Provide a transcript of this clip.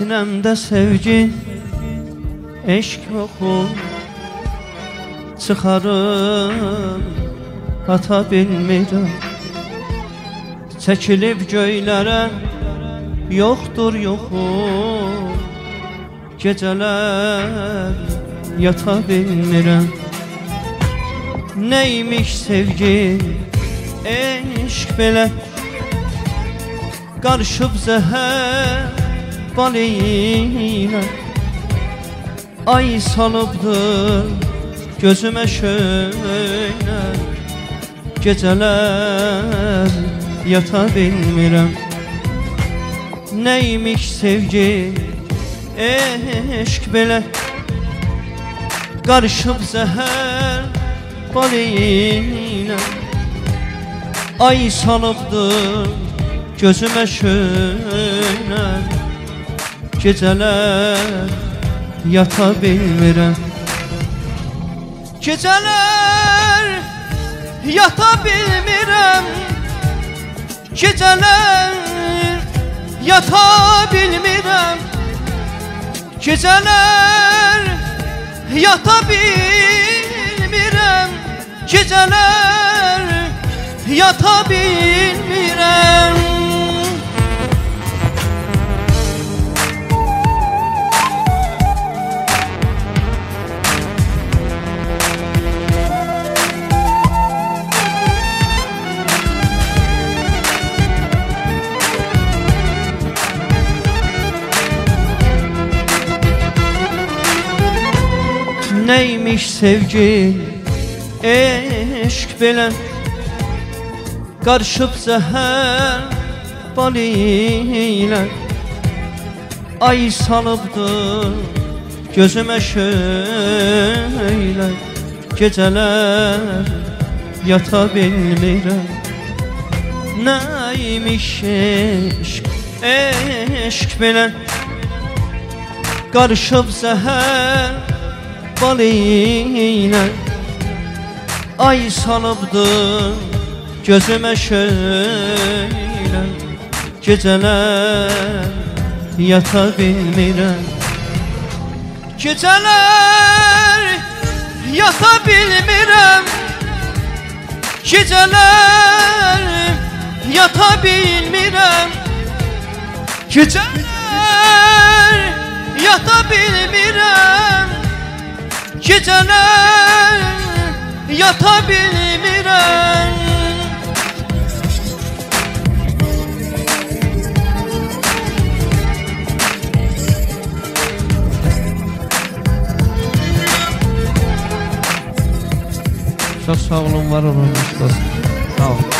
Sinemde sevgi Eşk oku Çıxarım Ata bilmirəm. Çəkilib göylərə Yoxdur yoxum Gecələr Yata bilmirəm. Neymiş sevgi Eşk belə Qarışıb zəhər Bal ilə Ay salıbdır gözümə şöyle Gecələr yata bilmirəm Neymiş sevgi, eşk belə Qarışıb zəhər bal ilə Ay salıbdır gözümə şöyle Gecələr yata bilmirəm Gecələr yata bilmirəm Gecələr yata bilmirəm Gecələr yata bilmirəm Gecələr yata bilmirəm Neymiş sevgi? Eşk belə Qarışıb zəhər Bal ilə Ay salıbdır Gözümə şöylə Gecələr Yata bilmirəm. Neymiş eşk Eşk belə Qarışıb zəhər bal ilə Ay salıbdır gözümə şöylə Gecələr yata bilmirəm Gecələr yata bilmirəm Gecələr yata bilmirəm Gecələr yata bilmirəm Gecələr yata bilmirəm Çox sağ olun, var olun, dostum. Sağ olun.